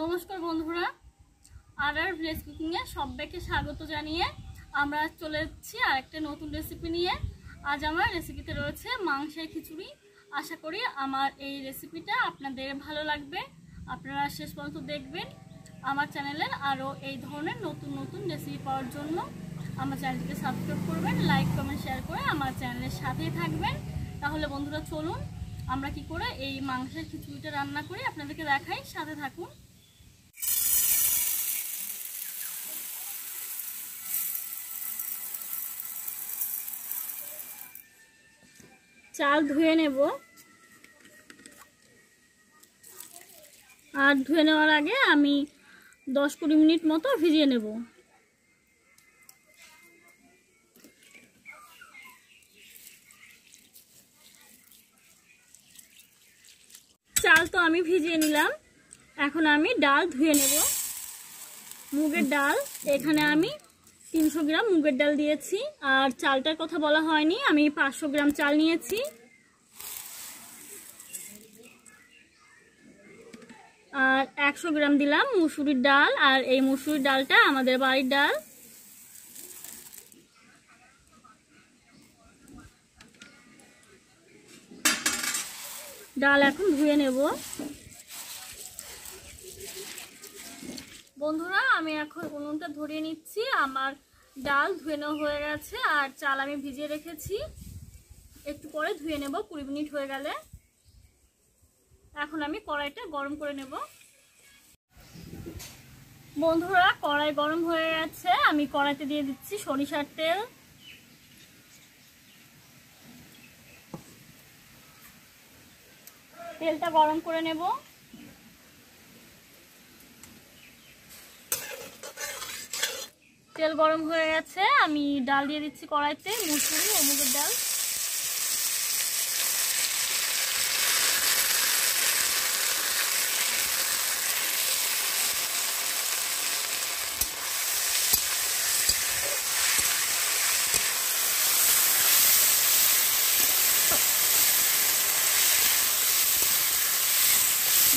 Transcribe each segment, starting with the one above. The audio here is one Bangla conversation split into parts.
নমস্কার বন্ধুরা আর আর ভেজ কুকিংয়ে সবাইকে স্বাগত জানিয়ে আমরা চলে এসেছি আরেকটা নতুন রেসিপি নিয়ে। আজ আমার রেসিপিতে রয়েছে মাংসের খিচুড়ি। আশা করি আমার এই রেসিপিটা আপনাদের ভালো লাগবে। আপনারা শেষ পর্যন্ত দেখবেন আমার চ্যানেলের আরও এই ধরনের নতুন নতুন রেসিপি পাওয়ার জন্য। আমার চ্যানেলটিকে সাবস্ক্রাইব করবেন লাইক কমেন্ট শেয়ার করে আমার চ্যানেলের সাথেই থাকবেন। তাহলে বন্ধুরা চলুন, আমরা কি করে এই মাংসের খিচুড়িটা রান্না করি, আপনাদেরকে দেখাই, সাথে থাকুন। চাল ধুয়ে নেব। আর ধুয়ে নেওয়ার আগে আমি দশ কুড়ি মিনিট মতো ভিজিয়ে নেব। চাল তো আমি ভিজিয়ে নিলাম। এখন আমি ডাল ধুয়ে নেব। মুগের ডাল, এখানে আমি তিনশো গ্রাম মুগের ডাল দিয়েছি, আর চালটার কথা বলা হয়নি, আমি পাঁচশো গ্রাম চাল নিয়েছি। আর একশো গ্রাম দিলাম মুসুরির ডাল, আর এই মুসুরির ডালটা আমাদের বাড়ির ডাল। ডাল এখন ধুয়ে নেব। বন্ধুরা, আমি এখন উনুনটা ধরিয়ে নিচ্ছি। আমার ডাল ধুয়ে নেওয়া হয়ে গেছে, আর চাল আমি ভিজিয়ে রেখেছি। একটু পরে ধুয়ে নেব, কুড়ি মিনিট হয়ে গেলে। এখন আমি কড়াইটা গরম করে নেব। বন্ধুরা, কড়াই গরম হয়ে গেছে। আমি কড়াইতে দিয়ে দিচ্ছি সরিষার তেল। তেলটা গরম করে নেব। তেল গরম হয়ে গেছে আমি ডাল দিয়ে দিচ্ছি কড়াইতে মুসুরি অমুকের ডাল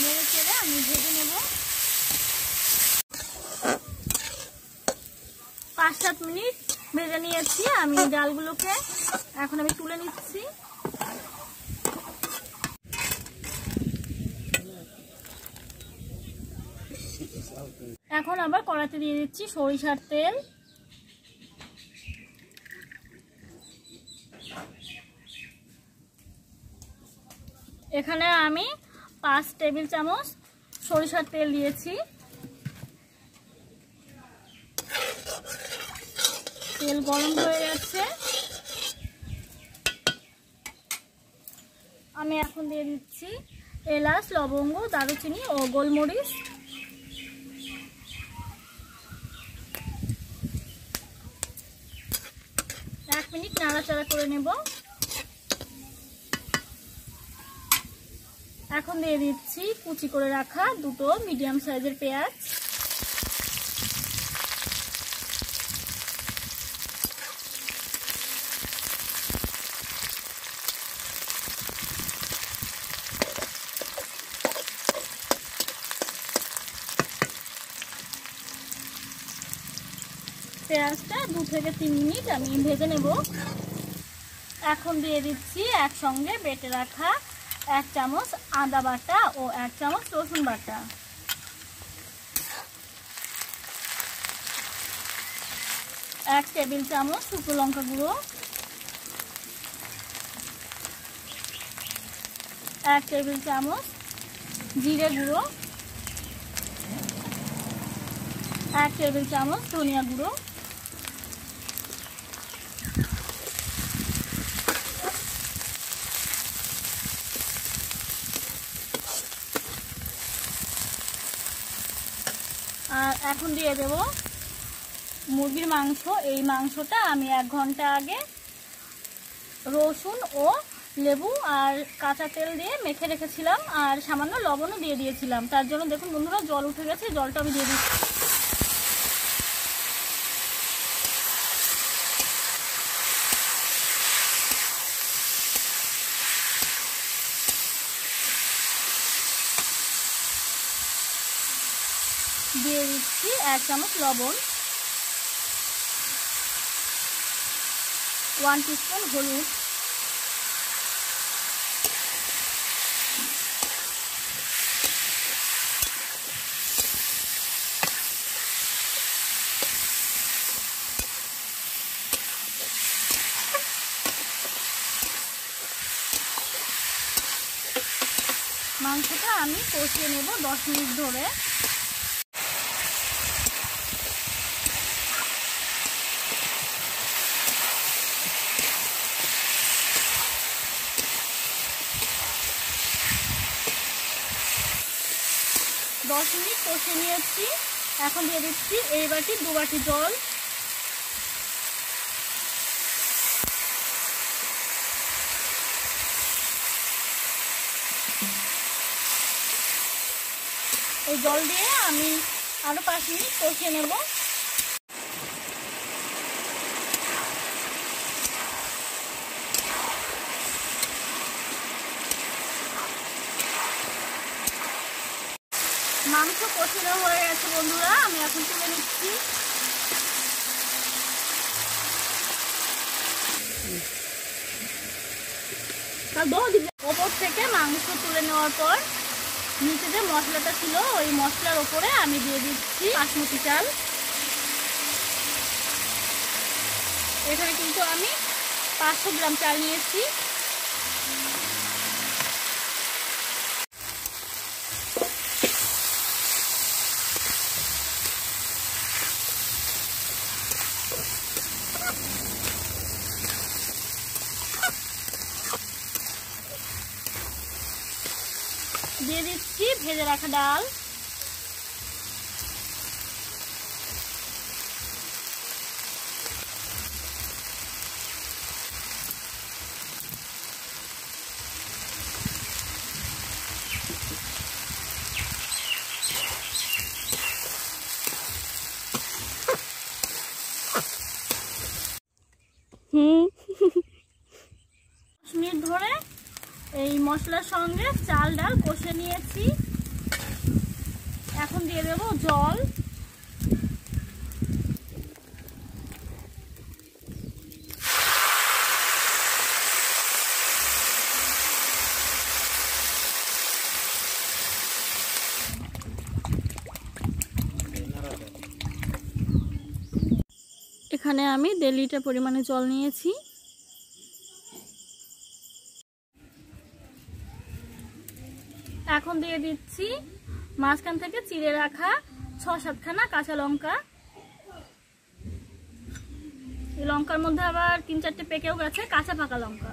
নেড়ে চেড়ে আমি ভেজে নেব পাঁচ সাত মিনিট ভেজে নিয়েছি। আমি ডালগুলোকে এখন আমি তুলে নিচ্ছি। এখন আবার কড়াতে দিয়ে দিচ্ছি সরিষার তেল। এখানে আমি পাঁচ টেবিল চামচ সরিষার তেল দিয়েছি। তেল গরম হয়ে গেছে। আমি এখন দিয়ে দিচ্ছি এলাচ, লবঙ্গ, দারুচিনি ও গোলমরিচ। এক মিনিট নাড়াচাড়া করে নেব। এখন দিয়ে দিচ্ছি কুচি করে রাখা দুটো মিডিয়াম সাইজের পেঁয়াজ। পেঁয়াজটা দু থেকে তিন মিনিট আমি ভেজে নেব। এখন দিয়ে দিচ্ছি একসঙ্গে বেটে রাখা এক চামচ আদা বাটা ও এক চামচ রসুন বাটা। এক টেবিল চামচ শুকনো লঙ্কা গুঁড়ো। এক টেবিল চামচ জিরে গুঁড়ো। এক টেবিল চামচ ধনিয়া গুঁড়ো আর এখন দিয়ে দেব মুরগির মাংস। এই মাংসটা আমি এক ঘণ্টা আগে রসুন ও লেবু আর কাঁচা তেল দিয়ে মেখে রেখেছিলাম আর সামান্য লবণও দিয়ে দিয়েছিলাম। তার জন্য দেখুন বন্ধুরা, জল উঠে গেছে, জলটা আমি দিয়ে দিচ্ছি দিচ্ছি এক চামচ লবণ ওয়ান টিস্পুন হলুদ মাংসটা আমি কষিয়ে নেব দশ মিনিট ধরে। দশ মিনিট কষে নিয়েছি। এখন দিয়ে দিচ্ছি এই বাটি, দু বাটি জল। এই জল দিয়ে আমি আরও পাঁচ মিনিট কষিয়ে নেব। মাংস কষানো হয়ে গেছে বন্ধুরা, আমি এখন তুলে নিচ্ছি। ওপর থেকে মাংস তুলে নেওয়ার পর নিচে যে মশলাটা ছিল, ওই মশলার ওপরে আমি দিয়ে দিচ্ছি বাসমতি চাল। এখানে কিন্তু আমি পাঁচশো গ্রাম চাল নিয়েছি। দিয়ে দিচ্ছি ভেজে রাখা ডাল। মিনিট ধরে এই মশলার সঙ্গে চাল ডাল কষে নিয়েছি। এখন দিয়ে দেবো জল। এখানে আমি দেড় লিটার পরিমাণে জল নিয়েছি এখন দিয়ে দিচ্ছি। মাঝখান থেকে চিড়ে রাখা ছ সাতখানা কাঁচা লঙ্কা। এই লঙ্কার মধ্যে আবার তিন চারটে পেকেও গেছে কাঁচা পাকা লঙ্কা।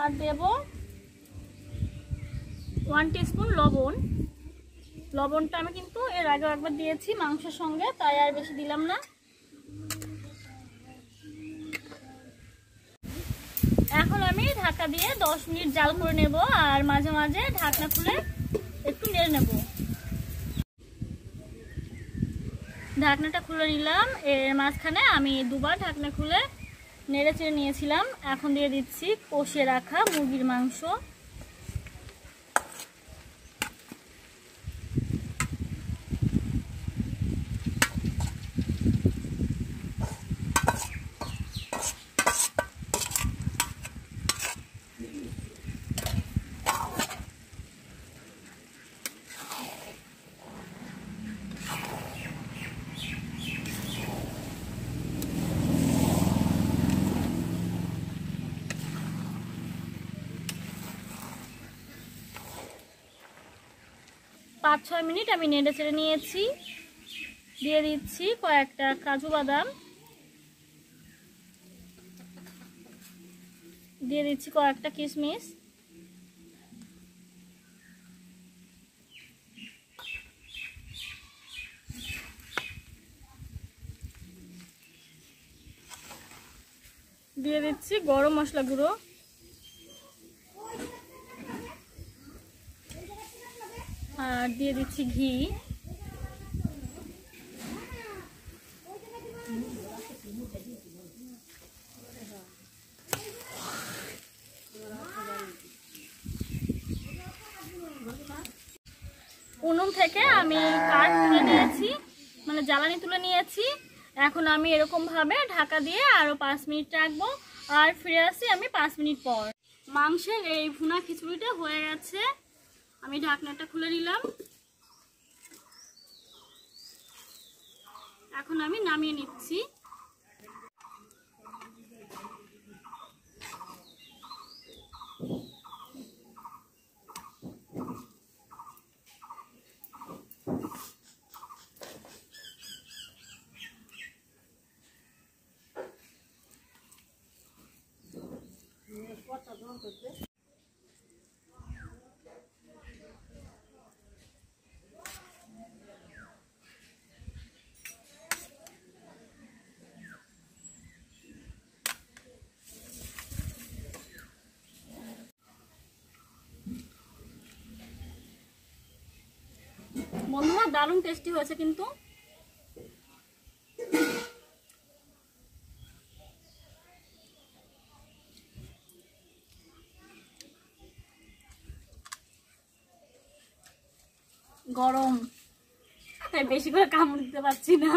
আর দেব ওয়ান টিস্পুন লবণ। লবণটা আমি কিন্তু এর আগে একবার দিয়েছি মাংসের সঙ্গে, তাই আর বেশি দিলাম না। এখন আমি ঢাকা দিয়ে দশ মিনিট জাল করে নেব আর মাঝে মাঝে ঢাকনা খুলে একটু নেড়ে নেব। ঢাকনাটা খুলে নিলাম, এর মাঝখানে আমি দুবার ঢাকনা খুলে নেড়ে চেড়ে নিয়েছিলাম। এখন দিয়ে দিচ্ছি কষে রাখা মুরগির মাংস। পাঁচ ছয় মিনিট আমি নেড়ে চেড়ে নিয়েছি। দিয়ে দিচ্ছি কয়েকটা কাজু বাদাম। দিয়ে দিচ্ছি কয়েকটা কিশমিশ। দিয়ে দিচ্ছি গরম মশলা গুঁড়ো। আর দিয়ে দিচ্ছি ঘি। উনুন থেকে আমি কাঠ তুলে নিয়েছি মানে জ্বালানি তুলে নিয়েছি। এখন আমি এরকম ভাবে ঢাকা দিয়ে আরও পাঁচ মিনিট রাখব, আর ফিরে আসি আমি পাঁচ মিনিট পর। মাংসের এই ভুনা খিচুড়িটা হয়ে গেছে। আমি ঢাকনাটা খুলে নিলাম। এখন আমি নামিয়ে নিচ্ছি। দারুণ টেস্টি হয়েছে কিন্তু। গরম। তাই বেশি করে কামড় দিতে পারছি না।